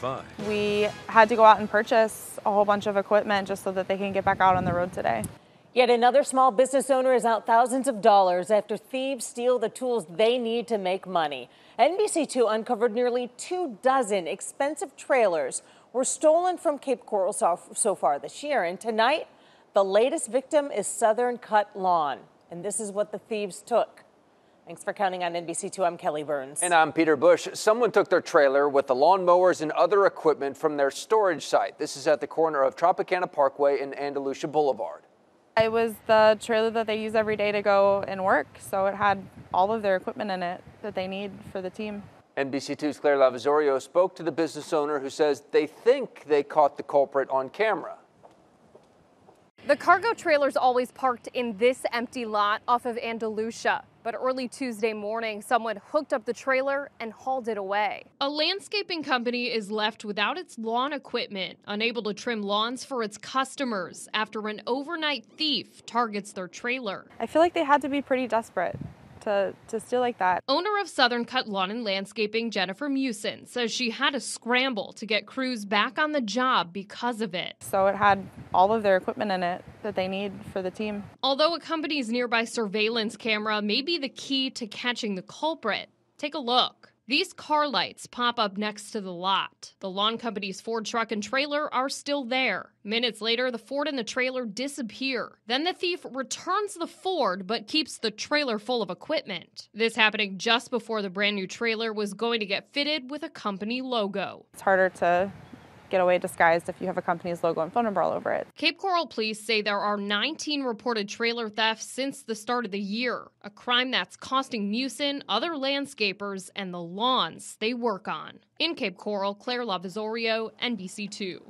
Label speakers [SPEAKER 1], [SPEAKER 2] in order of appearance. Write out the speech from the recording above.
[SPEAKER 1] find.
[SPEAKER 2] We had to go out and purchase a whole bunch of equipment just so that they can get back out on the road today.
[SPEAKER 3] Yet another small business owner is out thousands of dollars after thieves steal the tools they need to make money. NBC2 uncovered nearly two dozen expensive trailers were stolen from Cape Coral so, so far this year. And tonight, the latest victim is Southern Cut Lawn. And this is what the thieves took. Thanks for counting on NBC2. I'm Kelly Burns.
[SPEAKER 4] And I'm Peter Bush. Someone took their trailer with the lawnmowers and other equipment from their storage site. This is at the corner of Tropicana Parkway and Andalusia Boulevard.
[SPEAKER 2] It was the trailer that they use every day to go and work, so it had all of their equipment in it that they need for the team.
[SPEAKER 4] NBC2's Claire Lavazorio spoke to the business owner who says they think they caught the culprit on camera.
[SPEAKER 5] The cargo trailer's always parked in this empty lot off of Andalusia. But early Tuesday morning, someone hooked up the trailer and hauled it away.
[SPEAKER 6] A landscaping company is left without its lawn equipment, unable to trim lawns for its customers after an overnight thief targets their trailer.
[SPEAKER 2] I feel like they had to be pretty desperate to, to steal like that.
[SPEAKER 6] Owner of Southern Cut Lawn and Landscaping, Jennifer Musin, says she had to scramble to get crews back on the job because of it.
[SPEAKER 2] So it had all of their equipment in it that they need for the team.
[SPEAKER 6] Although a company's nearby surveillance camera may be the key to catching the culprit, take a look. These car lights pop up next to the lot. The lawn company's Ford truck and trailer are still there. Minutes later, the Ford and the trailer disappear. Then the thief returns the Ford but keeps the trailer full of equipment. This happening just before the brand new trailer was going to get fitted with a company logo.
[SPEAKER 2] It's harder to get away disguised if you have a company's logo and phone number all over it.
[SPEAKER 6] Cape Coral police say there are 19 reported trailer thefts since the start of the year, a crime that's costing Musin, other landscapers, and the lawns they work on. In Cape Coral, Claire Lavazorio, NBC2.